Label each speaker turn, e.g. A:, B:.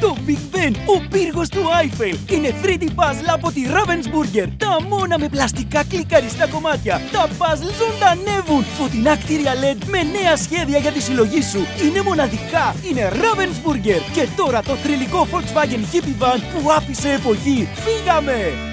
A: Το Big Ben, ο πύργος του Άιφελ. Είναι 3D puzzle από τη Ravensburger. Τα μόνα με πλαστικά κλικαριστά κομμάτια. Τα puzzle ζωντανεύουν. Φωτεινά κτίρια LED με νέα σχέδια για τη συλλογή σου. Είναι μοναδικά. Είναι Ravensburger. Και τώρα το θρηλυκό Volkswagen Hippie Van που άφησε εποχή. Φύγαμε!